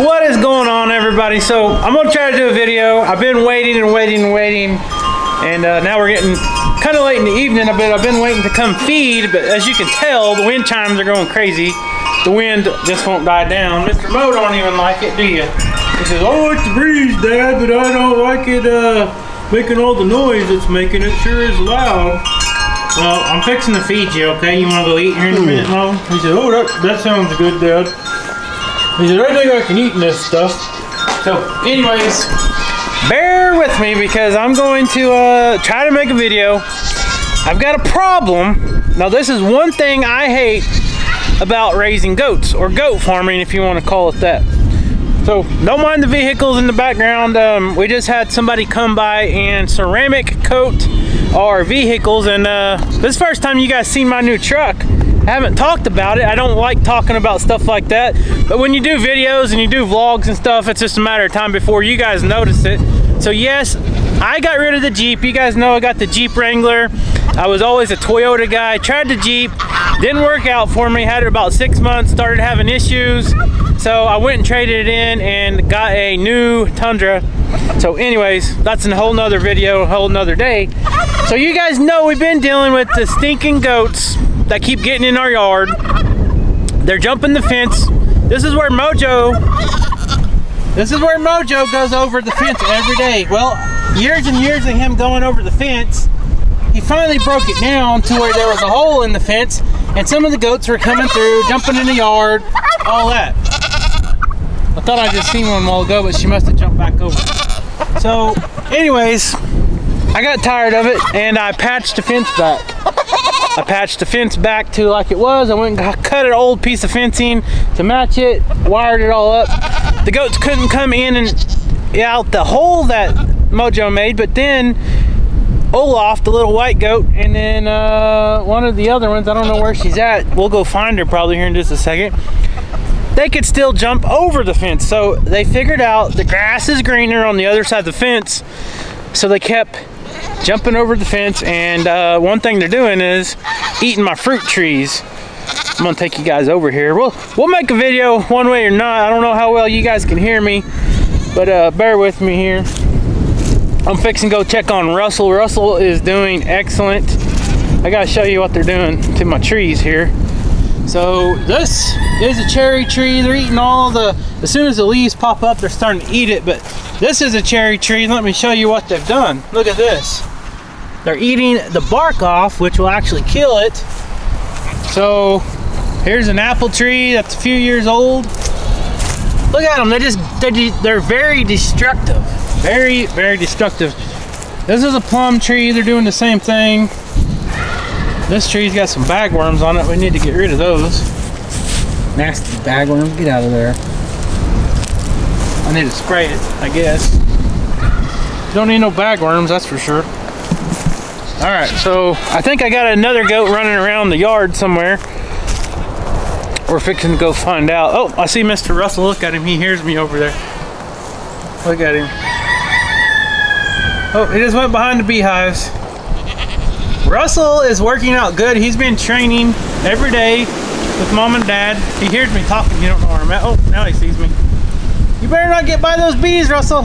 What is going on everybody? So I'm gonna try to do a video. I've been waiting and waiting and waiting and uh, now we're getting kind of late in the evening. I've been, I've been waiting to come feed but as you can tell the wind chimes are going crazy. The wind just won't die down. Mr. Mo don't even like it, do you? He says, I like the breeze, Dad, but I don't like it uh, making all the noise it's making. It sure is loud. Well, I'm fixing to feed you, okay? You want to go eat here in a minute, Mo? He said, oh, that, that sounds good, Dad. He said, I think I can eat in this stuff. So, anyways, bear with me because I'm going to uh, try to make a video. I've got a problem. Now, this is one thing I hate about raising goats or goat farming, if you want to call it that. So don't mind the vehicles in the background. Um, we just had somebody come by and ceramic coat our vehicles and uh, this is first time you guys seen my new truck. I haven't talked about it. I don't like talking about stuff like that. But when you do videos and you do vlogs and stuff, it's just a matter of time before you guys notice it. So yes, I got rid of the Jeep. You guys know I got the Jeep Wrangler. I was always a Toyota guy. Tried the Jeep, didn't work out for me. Had it about six months, started having issues. So I went and traded it in and got a new Tundra. So anyways, that's a whole nother video, a whole nother day. So you guys know we've been dealing with the stinking goats that keep getting in our yard. They're jumping the fence. This is where Mojo, this is where Mojo goes over the fence every day. Well, years and years of him going over the fence, he finally broke it down to where there was a hole in the fence and some of the goats were coming through, jumping in the yard, all that. I thought I just seen one while ago, but she must have jumped back over. So, anyways, I got tired of it and I patched the fence back. I patched the fence back to like it was. I went and cut an old piece of fencing to match it, wired it all up. The goats couldn't come in and out the hole that Mojo made, but then Olaf, the little white goat, and then uh, one of the other ones, I don't know where she's at. We'll go find her probably here in just a second they could still jump over the fence. So they figured out the grass is greener on the other side of the fence. So they kept jumping over the fence. And uh, one thing they're doing is eating my fruit trees. I'm gonna take you guys over here. We'll, we'll make a video one way or not. I don't know how well you guys can hear me, but uh, bear with me here. I'm fixing to go check on Russell. Russell is doing excellent. I gotta show you what they're doing to my trees here. So this is a cherry tree. They're eating all the, as soon as the leaves pop up, they're starting to eat it. But this is a cherry tree. Let me show you what they've done. Look at this. They're eating the bark off, which will actually kill it. So here's an apple tree that's a few years old. Look at them. They're just, they're, they're very destructive. Very, very destructive. This is a plum tree. They're doing the same thing. This tree's got some bagworms on it. We need to get rid of those. Nasty bagworms. Get out of there. I need to spray it, I guess. Don't need no bagworms, that's for sure. Alright, so I think I got another goat running around the yard somewhere. We're fixing to go find out. Oh, I see Mr. Russell. Look at him. He hears me over there. Look at him. Oh, he just went behind the beehives. Russell is working out good. He's been training every day with mom and dad. He hears me talking. You don't know where I'm at. Oh, now he sees me. You better not get by those bees, Russell.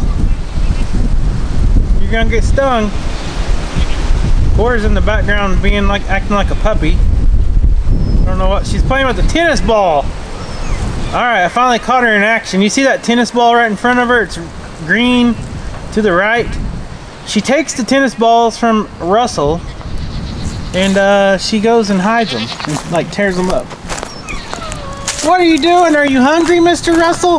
You're gonna get stung. Cora's in the background being like acting like a puppy. I don't know what. She's playing with the tennis ball. All right, I finally caught her in action. You see that tennis ball right in front of her? It's green to the right. She takes the tennis balls from Russell and uh, she goes and hides them and like tears them up. What are you doing? Are you hungry, Mr. Russell?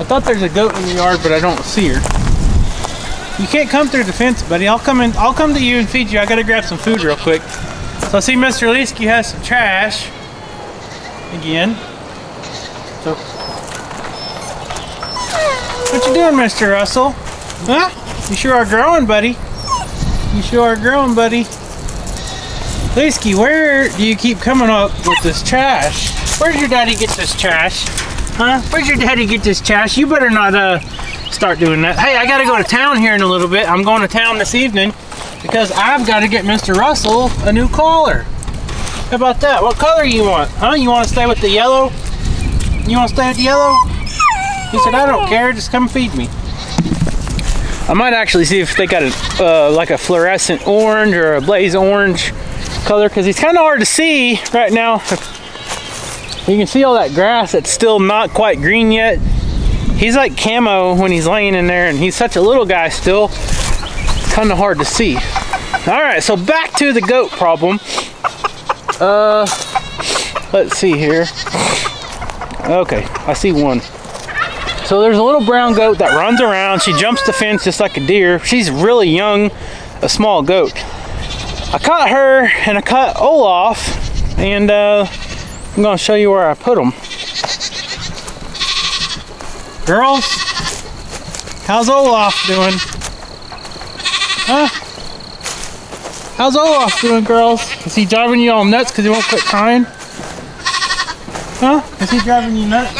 I thought there's a goat in the yard, but I don't see her. You can't come through the fence, buddy. I'll come in. I'll come to you and feed you. I gotta grab some food real quick. So I see Mr. Leesky has some trash again. So what you doing, Mr. Russell? Huh? You sure are growing, buddy. You sure are growing, buddy. Leesky, where do you keep coming up with this trash? Where's your daddy get this trash? Huh? Where's your daddy get this trash? You better not uh, start doing that. Hey, I gotta go to town here in a little bit. I'm going to town this evening because I've got to get Mr. Russell a new collar. How about that? What color you want? Huh? You want to stay with the yellow? You want to stay with the yellow? He said, I don't care, just come feed me. I might actually see if they got a uh, like a fluorescent orange or a blaze orange color because he's kind of hard to see right now. You can see all that grass that's still not quite green yet. He's like camo when he's laying in there and he's such a little guy still. It's kind of hard to see. All right, so back to the goat problem. Uh, let's see here. Okay, I see one. So there's a little brown goat that runs around. She jumps the fence just like a deer. She's really young, a small goat. I caught her and I caught Olaf and uh, I'm gonna show you where I put them. Girls, how's Olaf doing? Huh? How's Olaf doing, girls? Is he driving you all nuts because he won't quit crying? Huh? Is he driving you nuts?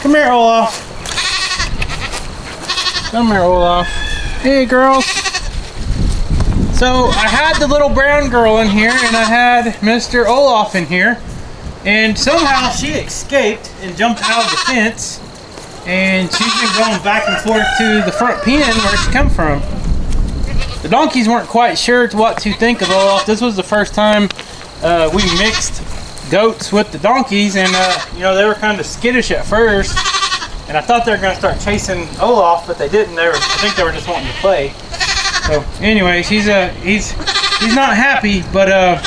Come here, Olaf. Come here, Olaf. Hey, girls. So I had the little brown girl in here and I had Mr. Olaf in here. And somehow she escaped and jumped out of the fence. And she's been going back and forth to the front pen where she come from. The donkeys weren't quite sure what to think of Olaf. This was the first time uh, we mixed goats with the donkeys and uh, you know they were kind of skittish at first and I thought they were going to start chasing Olaf but they didn't they were I think they were just wanting to play so anyways he's uh he's he's not happy but uh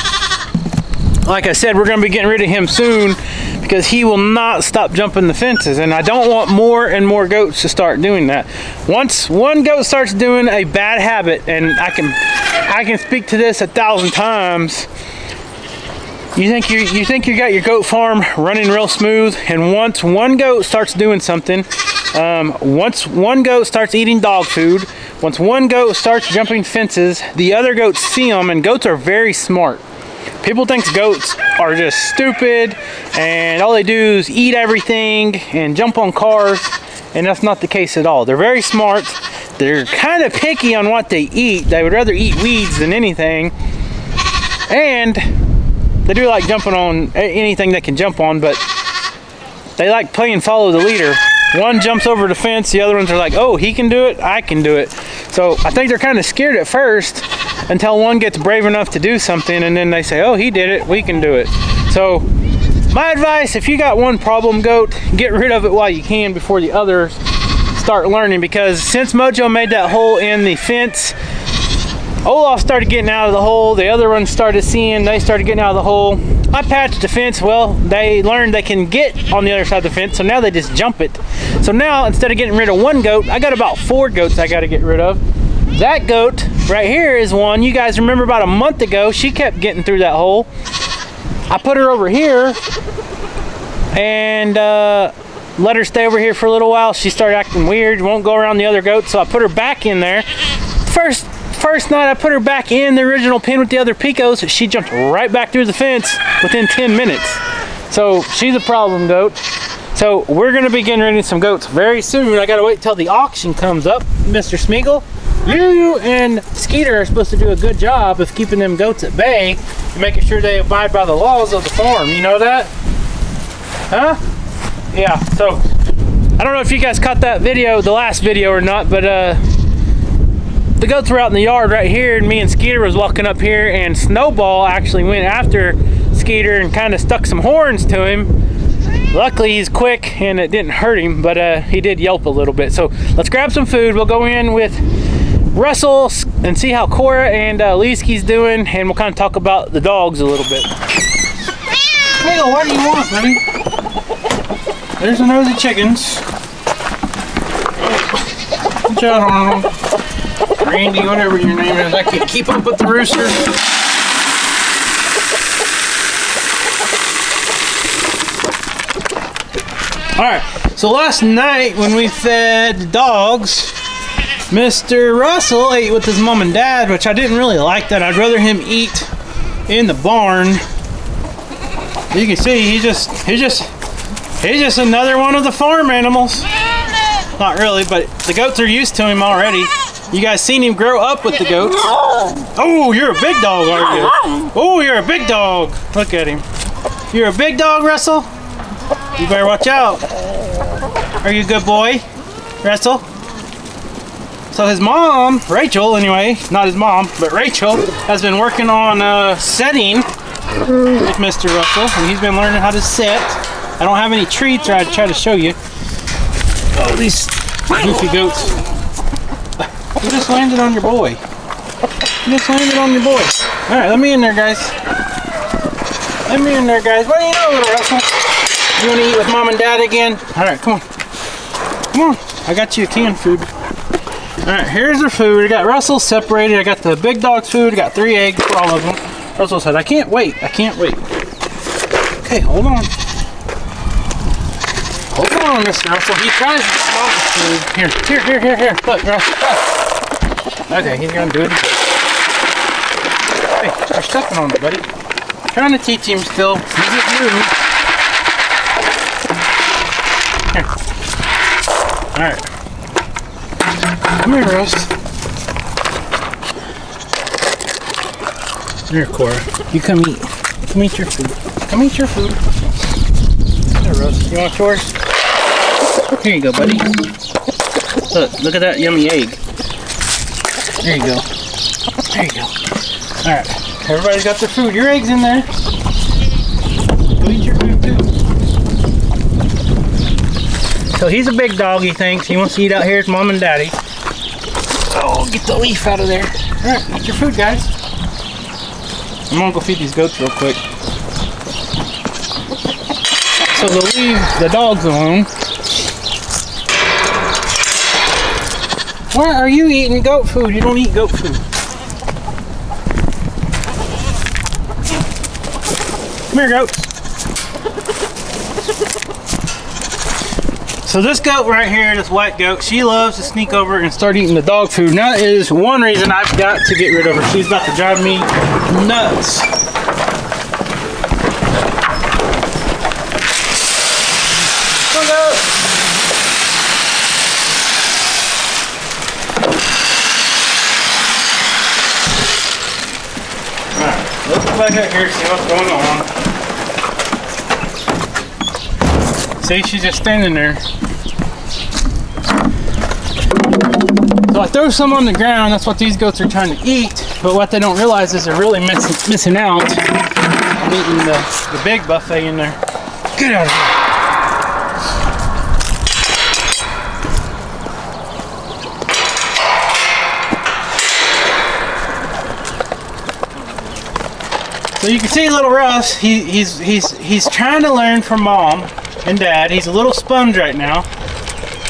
like I said we're going to be getting rid of him soon because he will not stop jumping the fences and I don't want more and more goats to start doing that once one goat starts doing a bad habit and I can I can speak to this a thousand times you think you you think you got your goat farm running real smooth, and once one goat starts doing something, um, once one goat starts eating dog food, once one goat starts jumping fences, the other goats see them, and goats are very smart. People think goats are just stupid, and all they do is eat everything and jump on cars, and that's not the case at all. They're very smart. They're kind of picky on what they eat. They would rather eat weeds than anything. And they do like jumping on anything they can jump on, but they like playing follow the leader. One jumps over the fence, the other ones are like, oh, he can do it, I can do it. So I think they're kind of scared at first until one gets brave enough to do something and then they say, oh, he did it, we can do it. So my advice, if you got one problem goat, get rid of it while you can before the others start learning because since Mojo made that hole in the fence, Olaf started getting out of the hole. The other ones started seeing, they started getting out of the hole. I patched the fence. Well, they learned they can get on the other side of the fence, so now they just jump it. So now, instead of getting rid of one goat, I got about four goats I got to get rid of. That goat right here is one. You guys remember about a month ago, she kept getting through that hole. I put her over here and uh, let her stay over here for a little while. She started acting weird, won't go around the other goats, so I put her back in there. First first night I put her back in the original pen with the other Kikos, she jumped right back through the fence within 10 minutes. So she's a problem goat. So we're gonna be getting rid of some goats very soon. I gotta wait till the auction comes up, Mr. Smeagol. You and Skeeter are supposed to do a good job of keeping them goats at bay and making sure they abide by the laws of the farm. You know that? Huh? Yeah, so I don't know if you guys caught that video, the last video or not, but uh, the goats were out in the yard right here and me and Skeeter was walking up here and Snowball actually went after Skeeter and kind of stuck some horns to him. Luckily he's quick and it didn't hurt him, but uh, he did yelp a little bit. So let's grab some food. We'll go in with Russell and see how Cora and uh, Leesky's doing and we'll kind of talk about the dogs a little bit. Hey, what do you want, buddy? There's the nosy chickens. Watch out on. Randy, whatever your name is. I can't keep up with the rooster. Alright, so last night when we fed the dogs, Mr. Russell ate with his mom and dad, which I didn't really like that. I'd rather him eat in the barn. You can see he just he's just he's just another one of the farm animals. Not really, but the goats are used to him already. You guys seen him grow up with the goats. Oh, you're a big dog, aren't you? Oh, you're a big dog. Look at him. You're a big dog, Russell? You better watch out. Are you a good boy, Russell? So his mom, Rachel anyway, not his mom, but Rachel, has been working on uh, setting with Mr. Russell, and he's been learning how to set. I don't have any treats, or I'd try to show you. Oh, these goofy goats. You just landed on your boy. You just landed on your boy. All right, let me in there, guys. Let me in there, guys. What do you know, little Russell? You want to eat with mom and dad again? All right, come on. Come on. I got you a canned food. All right, here's their food. I got Russell separated. I got the big dog's food. I got three eggs for all of them. Russell said, I can't wait. I can't wait. Okay, hold on. Hold on, Mr. Russell. He tries to smell the food. Here, here, here, here, here. Look, Russell. Okay, he's gonna do it. Hey, you're stepping on it, buddy. Trying to teach him still. He's getting new. Here. All right. Come here, Russ. Here, Cora. You come eat. Come eat your food. Come eat your food. There, Russ. You want yours? Here you go, buddy. Look, look at that yummy egg. There you go. There you go. Alright. Everybody's got their food. Your egg's in there. Go eat your food too. So he's a big dog, he thinks. He wants to eat out here with mom and daddy. Oh, get the leaf out of there. Alright, eat your food, guys. I'm gonna go feed these goats real quick. So they'll leave the dogs alone. Why are you eating goat food? You don't eat goat food. Come here, goats. So this goat right here, this white goat, she loves to sneak over and start eating the dog food. And that is one reason I've got to get rid of her. She's about to drive me nuts. Come on, goat. Alright, let's go back out here and see what's going on. See, she's just standing there. So I throw some on the ground, that's what these goats are trying to eat, but what they don't realize is they're really missing, missing out on eating the, the big buffet in there. Get out of here. So you can see little Russ, he, he's, he's, he's trying to learn from mom and dad. He's a little sponge right now.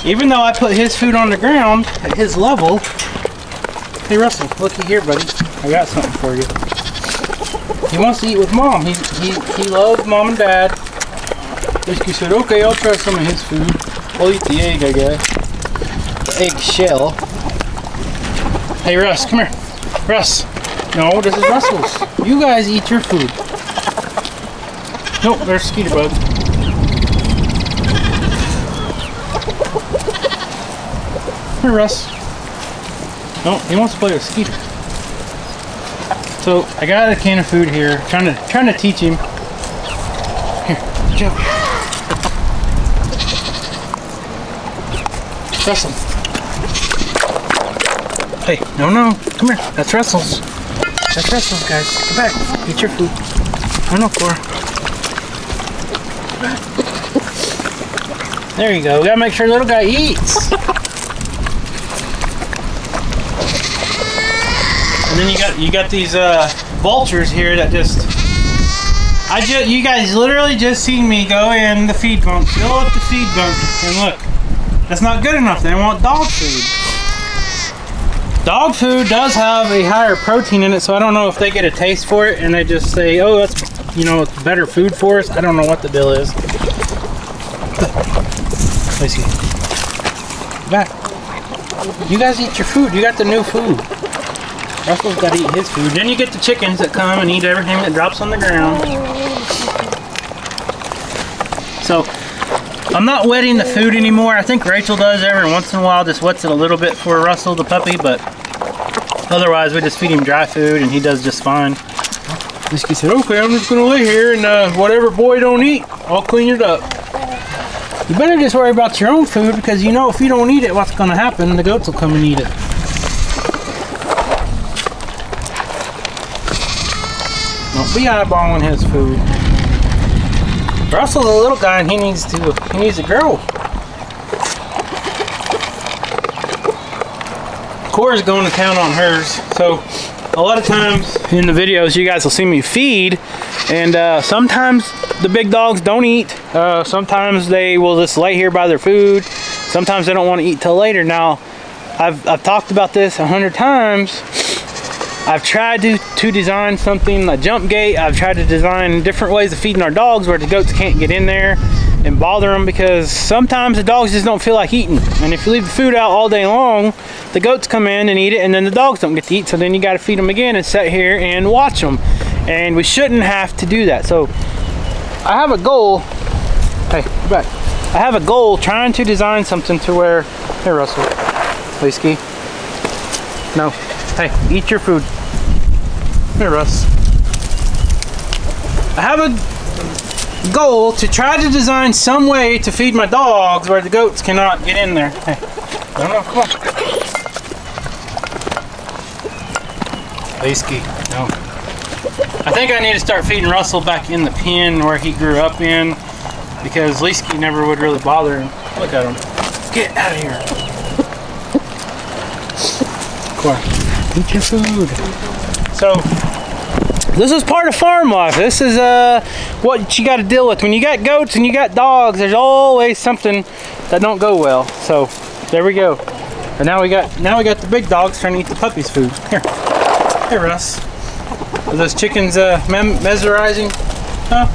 Even though I put his food on the ground at his level. Hey Russell, looky here buddy. I got something for you. He wants to eat with mom. He, he, he loves mom and dad. Basically said, okay, I'll try some of his food. I'll eat the egg, I guess. The egg shell. Hey Russ, come here. Russ. No, this is Russell's. You guys eat your food. Nope, there's Skeeter Bug. Here, Russ. No, he wants to play with Skeeter. So I got a can of food here, trying to trying to teach him. Here, Joe. Russell. Hey, no, no, come here. That's Russell's. That's Russell's, guys. Come back. Eat your food. I know, Cora. There you go. We gotta make sure little guy eats. And then you got you got these uh, vultures here that just I just you guys literally just seen me go in the feed bunk, fill up the feed bunk, and look, that's not good enough. They want dog food. Dog food does have a higher protein in it, so I don't know if they get a taste for it and they just say, "Oh, that's you know, better food for us." I don't know what the deal is. Let's see. Back. You guys eat your food. You got the new food. Russell's got to eat his food. Then you get the chickens that come and eat everything that drops on the ground. So, I'm not wetting the food anymore. I think Rachel does every once in a while, just wets it a little bit for Russell, the puppy, but otherwise we just feed him dry food and he does just fine. Whiskey said, okay, I'm just gonna lay here and uh, whatever boy don't eat, I'll clean it up. You better just worry about your own food because you know if you don't eat it, what's to happen? The goats will come and eat it. Don't be eyeballing his food. Russell's a little guy and he needs to he needs to grow. Cora's going to town on hers, so a lot of times in the videos you guys will see me feed and uh, sometimes the big dogs don't eat. Uh, sometimes they will just lay here by their food. Sometimes they don't want to eat till later. Now I've, I've talked about this a hundred times I've tried to, to design something a jump gate. I've tried to design different ways of feeding our dogs where the goats can't get in there and bother them because sometimes the dogs just don't feel like eating. And if you leave the food out all day long the goats come in and eat it and then the dogs don't get to eat. So then you got to feed them again and sit here and watch them and we shouldn't have to do that. So I have a goal. Hey back I have a goal trying to design something to where hey Russell. Whiskey no hey eat your food here Russ I have a goal to try to design some way to feed my dogs where the goats cannot get in there hey no no come on no. I think I need to start feeding Russell back in the pen where he grew up in because Leesky never would really bother him. Look at him. Get out of here. Come on. Eat your food. So, this is part of farm life. This is uh, what you got to deal with. When you got goats and you got dogs, there's always something that don't go well. So, there we go. And now we got now we got the big dogs trying to eat the puppies' food. Here. Hey, Russ. Are those chickens uh, mesmerizing? Huh?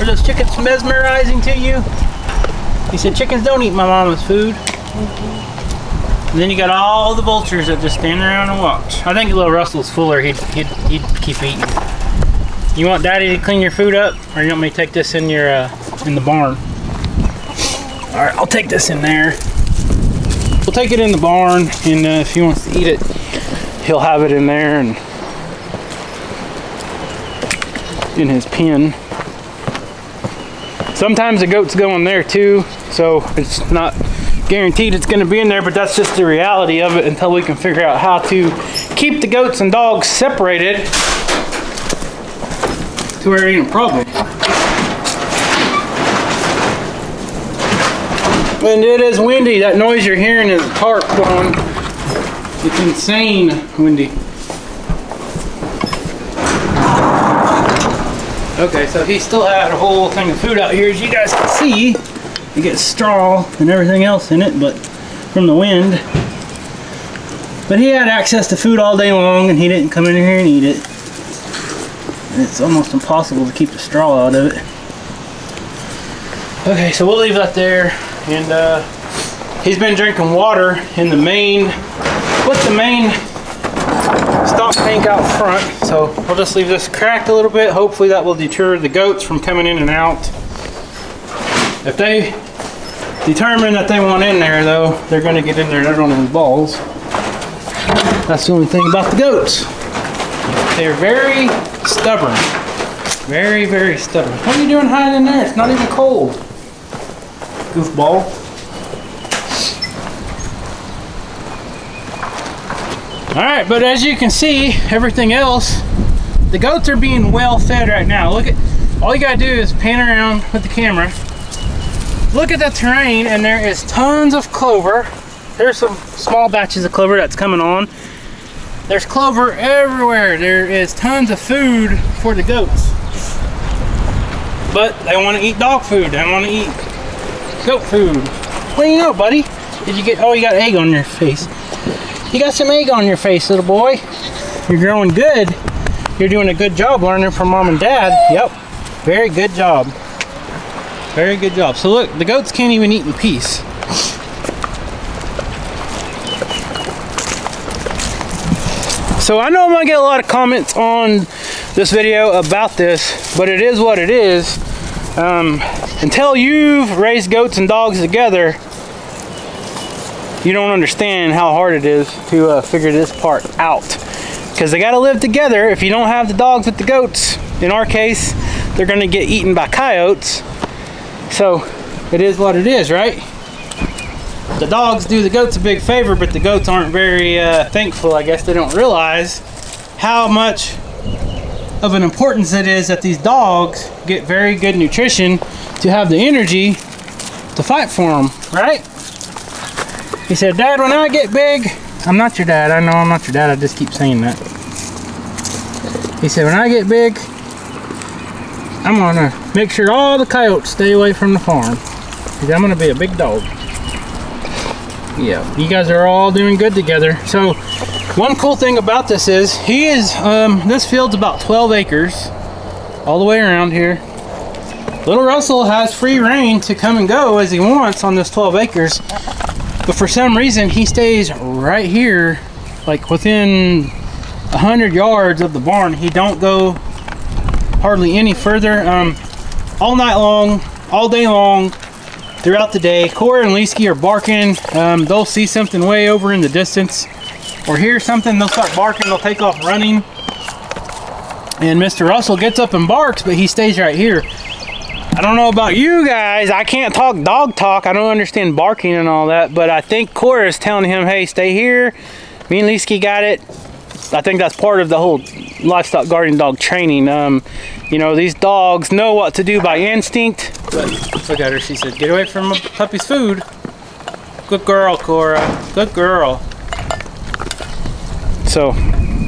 Are those chickens mesmerizing to you? He said chickens don't eat my mama's food. And then you got all the vultures that just stand around and watch. I think little Russell's fuller. He'd, he'd, he'd keep eating. You want Daddy to clean your food up, or you want me to take this in your uh, in the barn? All right, I'll take this in there. We'll take it in the barn, and uh, if he wants to eat it, he'll have it in there and in his pen. Sometimes the goats go in there too, so it's not guaranteed it's going to be in there, but that's just the reality of it until we can figure out how to keep the goats and dogs separated to where it ain't a problem. And it is windy. That noise you're hearing is a tarp going it's insane windy. Okay, so he still had a whole thing of food out here, as you guys can see. It gets straw and everything else in it, but from the wind. But he had access to food all day long, and he didn't come in here and eat it. And it's almost impossible to keep the straw out of it. Okay, so we'll leave that there, and uh, he's been drinking water in the main put the main stock tank out front. So we'll just leave this cracked a little bit. Hopefully that will deter the goats from coming in and out. If they determine that they want in there though, they're gonna get in there, they're gonna balls. That's the only thing about the goats. They're very stubborn. Very, very stubborn. What are you doing hiding in there? It's not even cold. Goofball. All right, but as you can see, everything else, the goats are being well fed right now. Look at, all you gotta do is pan around with the camera. Look at the terrain and there is tons of clover. There's some small batches of clover that's coming on. There's clover everywhere. There is tons of food for the goats. But they want to eat dog food. They want to eat goat food. What do you know, buddy? Did you get, oh, you got egg on your face. You got some egg on your face, little boy. You're growing good. You're doing a good job learning from mom and dad. Yep, very good job. Very good job. So look, the goats can't even eat in peace. So I know I'm gonna get a lot of comments on this video about this, but it is what it is. Um, until you've raised goats and dogs together, you don't understand how hard it is to uh, figure this part out. Because they got to live together. If you don't have the dogs with the goats, in our case, they're to get eaten by coyotes. So it is what it is, right? The dogs do the goats a big favor, but the goats aren't very uh, thankful. I guess they don't realize how much of an importance it is that these dogs get very good nutrition to have the energy to fight for them, right? He said, Dad, when I get big, I'm not your dad. I know I'm not your dad. I just keep saying that. He said, when I get big, I'm gonna make sure all the coyotes stay away from the farm. Because I'm gonna be a big dog. Yeah, you guys are all doing good together. So, one cool thing about this is, he is, um, this field's about 12 acres, all the way around here. Little Russell has free reign to come and go as he wants on this 12 acres. But for some reason, he stays right here, like within 100 yards of the barn. He don't go hardly any further. Um, all night long, all day long, throughout the day, Cora and Leesky are barking. Um, they'll see something way over in the distance or hear something, they'll start barking, they'll take off running. And Mr. Russell gets up and barks, but he stays right here. I don't know about you guys. I can't talk dog talk. I don't understand barking and all that, but I think Cora is telling him, hey, stay here. Me and Leesky got it. I think that's part of the whole livestock guardian dog training. Um, you know, these dogs know what to do by instinct. But look at her. She said, get away from a puppy's food. Good girl, Cora. Good girl. So,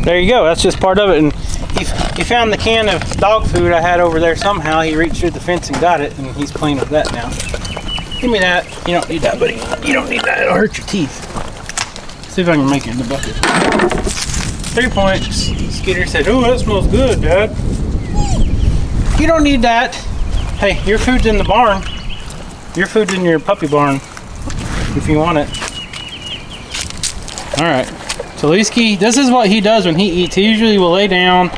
there you go. That's just part of it. And he, he found the can of dog food I had over there somehow. He reached through the fence and got it, and he's playing with that now. Give me that. You don't need that, buddy. You don't need that. It'll hurt your teeth. See if I can make it in the bucket. Three points. Skeeter said, oh, that smells good, Dad. You don't need that. Hey, your food's in the barn. Your food's in your puppy barn if you want it. All right. So Leesky, this is what he does when he eats. He usually will lay down,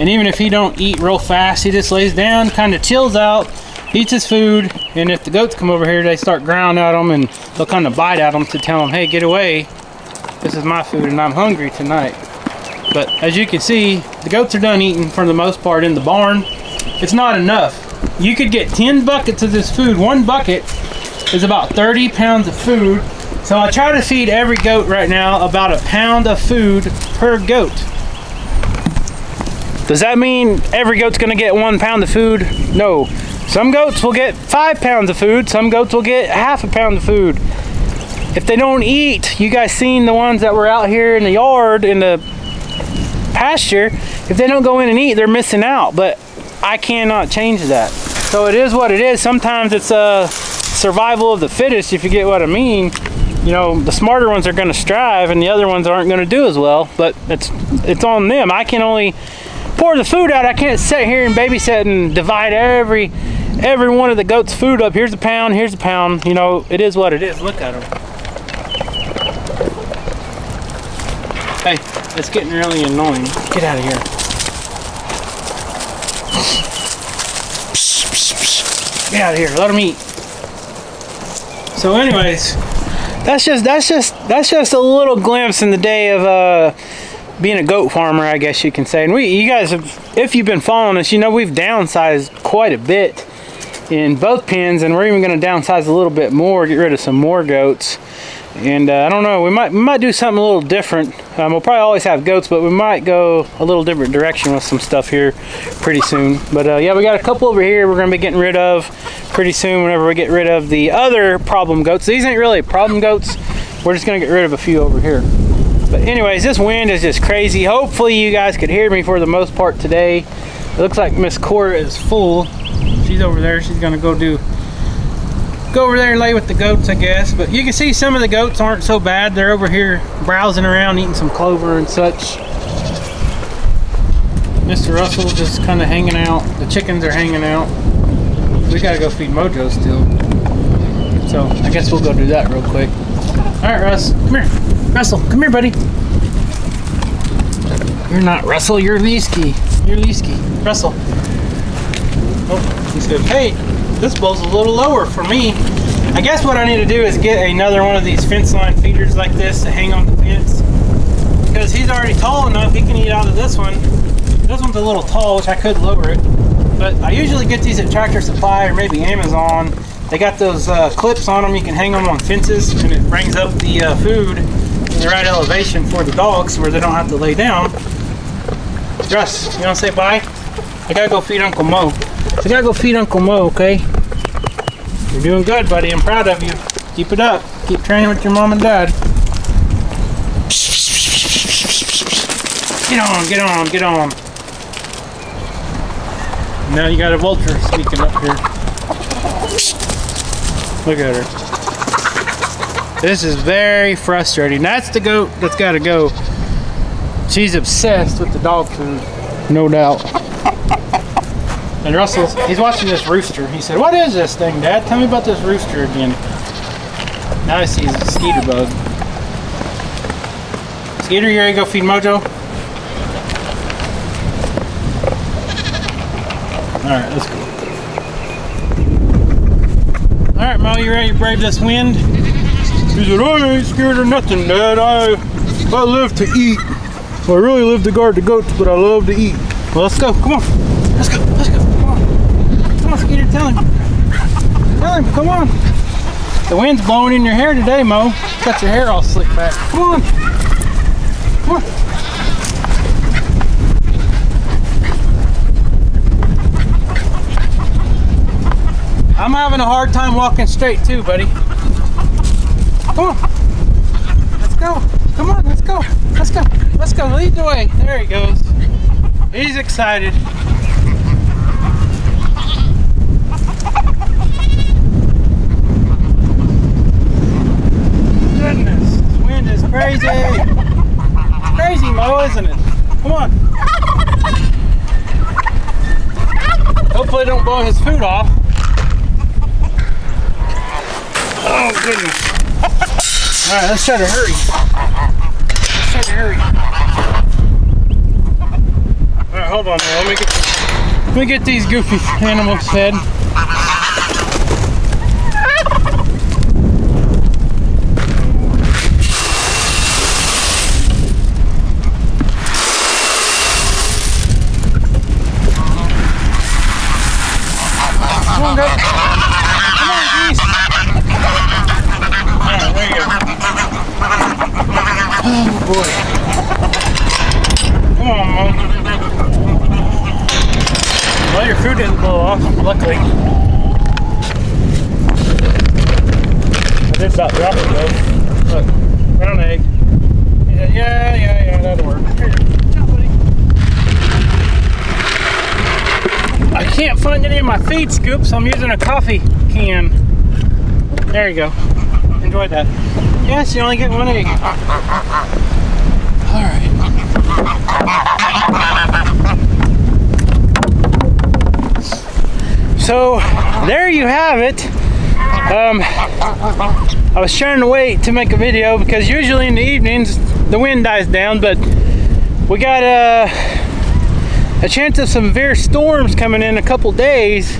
and even if he don't eat real fast, he just lays down, kind of chills out, eats his food, and if the goats come over here, they start growling at him, and they'll kind of bite at him to tell him, hey, get away. This is my food, and I'm hungry tonight. But as you can see, the goats are done eating for the most part in the barn. It's not enough. You could get 10 buckets of this food. One bucket is about 30 pounds of food. So I try to feed every goat right now about a pound of food per goat. Does that mean every goat's gonna get one pound of food? No. Some goats will get five pounds of food. Some goats will get half a pound of food. If they don't eat, you guys seen the ones that were out here in the yard in the pasture, if they don't go in and eat, they're missing out. But I cannot change that. So it is what it is. Sometimes it's a survival of the fittest, if you get what I mean. You know, the smarter ones are going to strive, and the other ones aren't going to do as well. But it's it's on them. I can only pour the food out. I can't sit here and babysit and divide every every one of the goats' food up. Here's a pound. Here's a pound. You know, it is what it is. Look at them. Hey, it's getting really annoying. Get out of here. Get out of here. Let them eat. So, anyways, that's just that's just that's just a little glimpse in the day of uh, being a goat farmer, I guess you can say. And we, you guys, have, if you've been following us, you know we've downsized quite a bit in both pens, and we're even going to downsize a little bit more, get rid of some more goats. And uh, I don't know, we might we might do something a little different. Um, we'll probably always have goats, but we might go a little different direction with some stuff here pretty soon. But uh, yeah, we got a couple over here we're going to be getting rid of pretty soon whenever we get rid of the other problem goats. These ain't really problem goats. We're just going to get rid of a few over here. But anyways, this wind is just crazy. Hopefully you guys could hear me for the most part today. It looks like Miss Cora is full. She's over there. She's going to go do go over there and lay with the goats, I guess. But you can see some of the goats aren't so bad. They're over here browsing around, eating some clover and such. Mr. Russell just kind of hanging out. The chickens are hanging out. We gotta go feed Mojo still. So I guess we'll go do that real quick. All right, Russ, come here. Russell, come here, buddy. You're not Russell, you're Leesky. You're Leesky. Russell. Oh, he said, hey, this bowl's a little lower for me. I guess what I need to do is get another one of these fence line feeders like this to hang on the fence. Because he's already tall enough, he can eat out of this one. This one's a little tall, which I could lower it. But I usually get these at Tractor Supply or maybe Amazon. They got those uh, clips on them. You can hang them on fences, and it brings up the uh, food in the right elevation for the dogs, where they don't have to lay down. Russ, you want to say bye? I gotta go feed Uncle Mo. So I gotta go feed Uncle Mo, okay? You're doing good, buddy. I'm proud of you. Keep it up. Keep training with your mom and dad. Get on, get on, get on. Now you got a vulture sneaking up here. Look at her. This is very frustrating. That's the goat that's got to go. She's obsessed with the dog food, no doubt. And Russell, he's watching this rooster. He said, what is this thing, Dad? Tell me about this rooster again. Now I see a skeeter bug. Skeeter, you ready to go feed Mojo? Alright, let's go. Alright, Mo, you ready to brave this wind? He said, I ain't scared of nothing, Dad. I, I live to eat. I really live to guard the goats, but I love to eat. Well, let's go. Come on. Let's go. Let's go. Come on. Come on, Skeeter. Tell him. Tell him. Come on. The wind's blowing in your hair today, Mo. Got your hair all slicked back. Come on. Come on. I'm having a hard time walking straight too, buddy. Come on. Let's go. Come on, let's go. Let's go. Let's go. Lead the way. There he goes. He's excited. Goodness, wind is crazy. Crazy, Mo, isn't it? Come on. Hopefully, don't blow his food off. Oh goodness. Alright, let's try to hurry. Let's try to hurry. Alright, hold on. Let me get let me get these goofy animals fed. Come on, Dad. Come on, geez. Alright, there you go. Oh boy. Come. Well, your food didn't blow off, luckily. I did about drop it though. Look, brown egg. Yeah, yeah, yeah, yeah that'll work. Here. I can't find any of my feed scoops, I'm using a coffee can. There you go. Enjoy that. Yes, you only get one egg. All right. So there you have it. Um, I was trying to wait to make a video because usually in the evenings the wind dies down, but we got a, a chance of some severe storms coming in a couple days.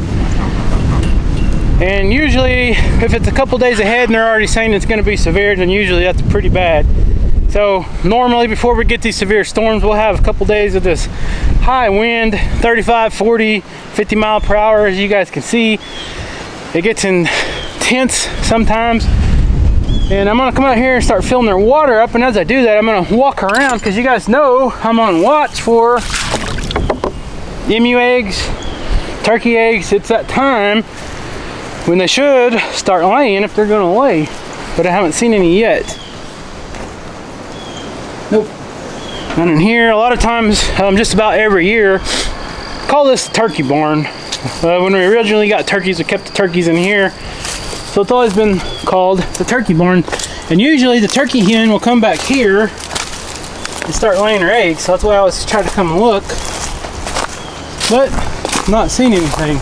And usually, if it's a couple days ahead and they're already saying it's going to be severe, then usually that's pretty bad. So normally before we get these severe storms, we'll have a couple days of this high wind, 35, 40, 50 mile per hour, as you guys can see. It gets intense sometimes. And I'm gonna come out here and start filling their water up. And as I do that, I'm gonna walk around because you guys know I'm on watch for emu eggs, turkey eggs. It's that time when they should start laying if they're gonna lay. But I haven't seen any yet. Nope. And in here. A lot of times, um, just about every year, call this turkey barn. Uh, when we originally got turkeys, we kept the turkeys in here. So it's always been called the turkey barn. And usually the turkey hen will come back here and start laying her eggs. So that's why I always try to come and look. But not seen anything.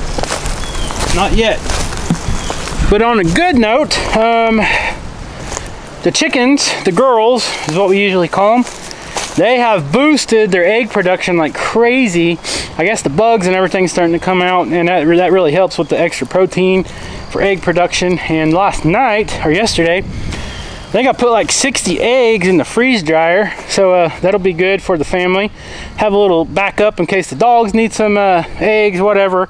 Not yet. But on a good note, um, the chickens, the girls, is what we usually call them, they have boosted their egg production like crazy. I guess the bugs and everything's starting to come out, and that, that really helps with the extra protein for egg production. And last night, or yesterday, I think I put like 60 eggs in the freeze dryer, so uh, that'll be good for the family. Have a little backup in case the dogs need some uh, eggs, whatever.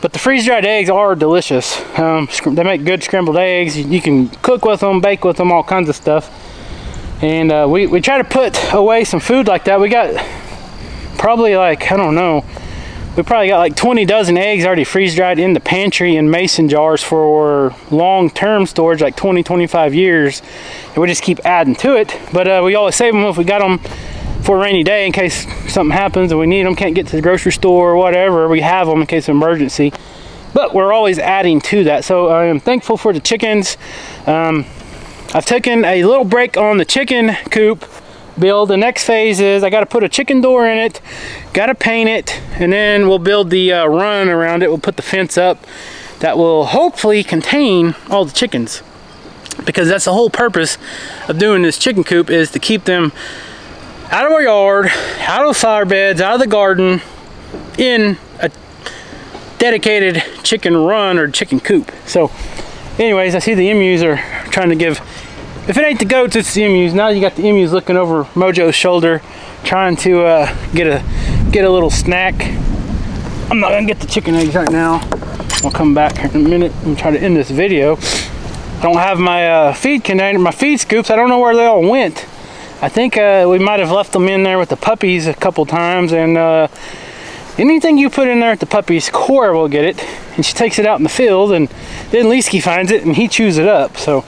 But the freeze-dried eggs are delicious. Um, they make good scrambled eggs. You can cook with them, bake with them, all kinds of stuff. And uh, we, we try to put away some food like that. We got probably like, I don't know, we probably got like 20 dozen eggs already freeze-dried in the pantry in mason jars for long-term storage, like 20, 25 years. And we just keep adding to it. But uh, we always save them if we got them for a rainy day in case something happens and we need them, can't get to the grocery store or whatever, we have them in case of emergency. But we're always adding to that. So I am thankful for the chickens. Um, I've taken a little break on the chicken coop build. The next phase is I got to put a chicken door in it, got to paint it, and then we'll build the uh, run around it. We'll put the fence up that will hopefully contain all the chickens because that's the whole purpose of doing this chicken coop is to keep them out of our yard, out of the flower beds, out of the garden, in a dedicated chicken run or chicken coop. So anyways, I see the emus are trying to give, if it ain't the goats, it's the emus. Now you got the emus looking over Mojo's shoulder, trying to uh, get a get a little snack. I'm not gonna get the chicken eggs right now. I'll come back in a minute and try to end this video. I don't have my uh, feed container, my feed scoops. I don't know where they all went. I think uh, we might have left them in there with the puppies a couple times and uh, anything you put in there at the puppy's core will get it. And she takes it out in the field and then Leesky finds it and he chews it up. So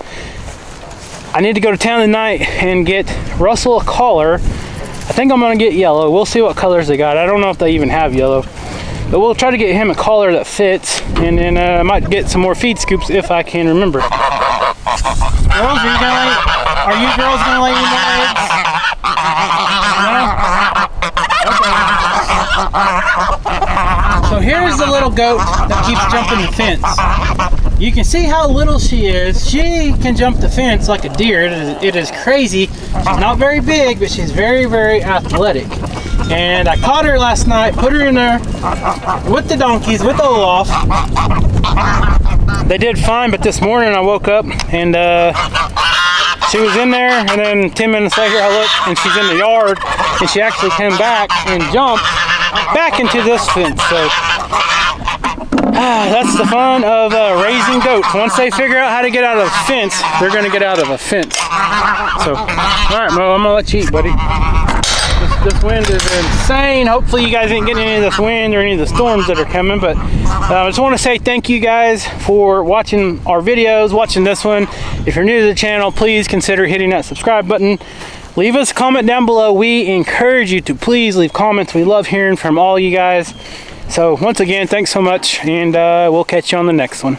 I need to go to town tonight and get Russell a collar. I think I'm gonna get yellow. We'll see what colors they got. I don't know if they even have yellow. But we'll try to get him a collar that fits and then uh, I might get some more feed scoops if I can remember Girls, are you gonna lay, are you girls gonna lay any more eggs? No? Okay. So here's the little goat that keeps jumping the fence. You can see how little she is. She can jump the fence like a deer. It is, it is crazy. She's not very big, but she's very, very athletic. And I caught her last night, put her in there with the donkeys, with Olaf. They did fine, but this morning I woke up and uh, she was in there and then 10 minutes later I looked and she's in the yard and she actually came back and jumped back into this fence. So that's the fun of uh, raising goats. Once they figure out how to get out of a fence, they're gonna get out of a fence. So, all right, Mo, I'm gonna let you eat, buddy. This, wind is insane. Hopefully you guys didn't get any of this wind or any of the storms that are coming, but uh, I just want to say thank you guys for watching our videos, watching this one. If you're new to the channel, please consider hitting that subscribe button. Leave us a comment down below. We encourage you to please leave comments. We love hearing from all you guys. So once again, thanks so much, and uh, we'll catch you on the next one.